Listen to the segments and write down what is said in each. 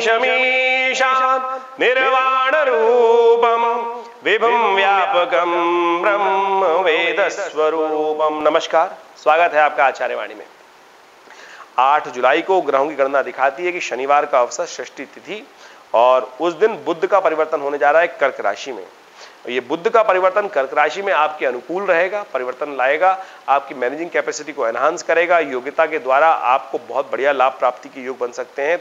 शमीशान निर्वाण रूपम विभुम व्यापकम ब्रह्म वेद स्वरूपम नमस्कार, स्वागत है आपका आचार्यवाणी में। 8 जुलाई को ग्रहों की गणना दिखाती है कि शनिवार का अवसर षष्ठी तिथि और उस दिन बुद्ध का परिवर्तन होने जा रहा है कर्क राशि में। ये बुद्ध का परिवर्तन कर्क राशि में आपके अनुकूल रहेगा परिवर्तन लाएगा आपकी मैनेजिंग कैपेसिटी को एनहांस करेगा योग्यता के द्वारा आपको बहुत बढ़िया लाभ प्राप्ति के योग बन सकते हैं।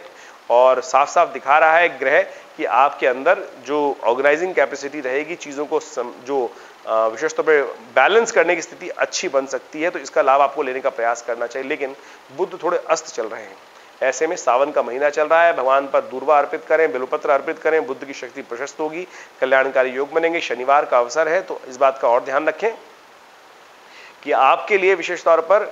और साफ़ साफ़ दिखा रहा है ग्रह कि आपके अंदर जो ऑर्गेनाइजिंग कैपेसिटी रहेगी चीज़ों को सम, जो विशेष तौर पर बैलेंस करने की स्थिति अच्छी बन सकती है तो इसका लाभ आपको लेने का प्रयास करना चाहिए। लेकिन बुद्ध थोड़े अस्त चल रहे हैं। ऐसे में सावन का महीना चल रहा है। भगवान पर दूरवा अर्पित करें, बिलुपत्र अर्पित करें, बुद्ध की शक्ति प्रशस्त होगी। कल्याणकारी योग बनेंगे। शनिवार का अवसर है तो इस बात का और ध्यान रखें कि आपके लिए विशेष तौर पर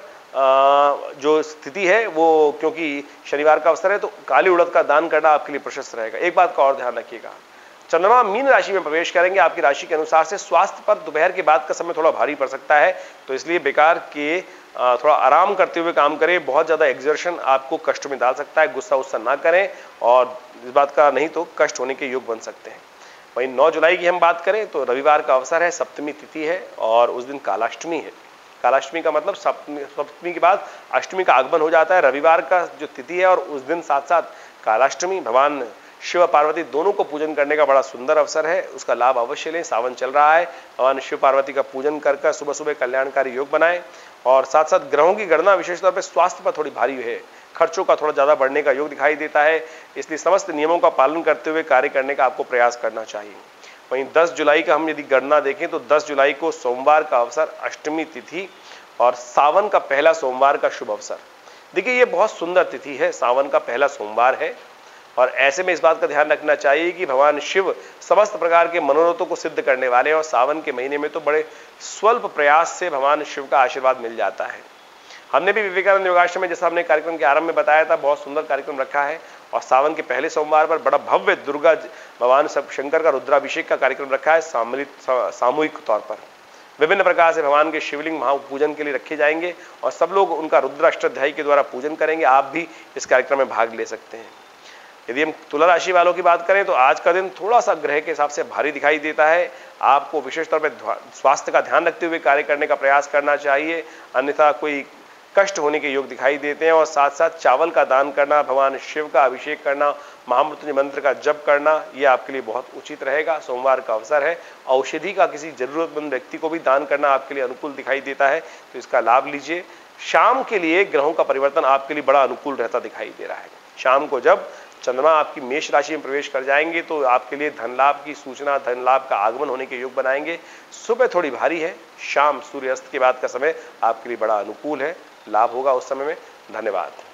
जो स्थिति है, वो क्योंकि शनिवार का अवसर है तो काली उड़द का दान करना आपके लिए प्रशस्त रहेगा। एक बात का और ध्यान रखिएगा। चंद्रमा मीन राशि में प्रवेश करेंगे। आपकी राशि के अनुसार से स्वास्थ्य पर दोपहर के बाद का समय थोड़ा भारी पड़ सकता है। तो इसलिए बेकार के थोड़ा आराम करते हुए काम करें। बहुत ज़्यादा एग्जर्शन आपको कष्ट में डाल सकता है। गुस्सा उस्सा ना करें और इस बात का नहीं तो कष्ट होने के योग बन सकते हैं। वहीं 9 जुलाई की हम बात करें तो रविवार का अवसर है, सप्तमी तिथि है और उस दिन कालाष्टमी है। कालाष्टमी का मतलब सप्तमी सप्तमी के बाद अष्टमी का आगमन हो जाता है। रविवार का जो तिथि है और उस दिन साथ साथ कालाष्टमी, भगवान शिव पार्वती दोनों को पूजन करने का बड़ा सुंदर अवसर है। उसका लाभ अवश्य लें, सावन चल रहा है। भगवान शिव पार्वती का पूजन कर कर सुबह सुबह कल्याणकारी योग बनाए और साथ साथ ग्रहों की गणना विशेष तौर पर स्वास्थ्य पर थोड़ी भारी है। खर्चों का थोड़ा ज़्यादा बढ़ने का योग दिखाई देता है, इसलिए समस्त नियमों का पालन करते हुए कार्य करने का आपको प्रयास करना चाहिए। वहीं 10 जुलाई का हम यदि गणना देखें तो 10 जुलाई को सोमवार का अवसर, अष्टमी तिथि और सावन का पहला सोमवार का शुभ अवसर। देखिए, ये बहुत सुंदर तिथि है। सावन का पहला सोमवार है और ऐसे में इस बात का ध्यान रखना चाहिए कि भगवान शिव समस्त प्रकार के मनोरथों को सिद्ध करने वाले हैं और सावन के महीने में तो बड़े स्वल्प प्रयास से भगवान शिव का आशीर्वाद मिल जाता है। हमने भी विवेकानंद योगाश्रम में जैसा हमने कार्यक्रम के आरंभ में बताया था, बहुत सुंदर कार्यक्रम रखा है और सावन के पहले सोमवार पर बड़ा भव्य दुर्गा भगवान शंकर का रुद्राभिषेक का कार्यक्रम रखा है सम्मिलित सामूहिक तौर पर। विभिन्न प्रकार से भगवान के शिवलिंग महा पूजन के लिए रखे जाएँगे और सब लोग उनका रुद्राष्टाध्यायी के द्वारा पूजन करेंगे। आप भी इस कार्यक्रम में भाग ले सकते हैं। यदि हम तुला राशि वालों की बात करें तो आज का दिन थोड़ा सा ग्रह के हिसाब से भारी दिखाई देता है। आपको विशेष तौर पर स्वास्थ्य का ध्यान रखते हुए कार्य करने का प्रयास करना चाहिए, अन्यथा कोई कष्ट होने के योग दिखाई देते हैं, और साथ साथ चावल का दान करना, भगवान शिव का अभिषेक करना, महामृत्युंजय मंत्र का जप करना यह आपके लिए बहुत उचित रहेगा। सोमवार का अवसर है। औषधि का किसी जरूरतमंद व्यक्ति को भी दान करना आपके लिए अनुकूल दिखाई देता है तो इसका लाभ लीजिए। शाम के लिए ग्रहों का परिवर्तन आपके लिए बड़ा अनुकूल रहता दिखाई दे रहा है। शाम को जब चंद्रमा आपकी मेष राशि में प्रवेश कर जाएँगे तो आपके लिए धन लाभ की सूचना, धन लाभ का आगमन होने के योग बनाएँगे। सुबह थोड़ी भारी है, शाम सूर्यास्त के बाद का समय आपके लिए बड़ा अनुकूल है, लाभ होगा उस समय में। धन्यवाद।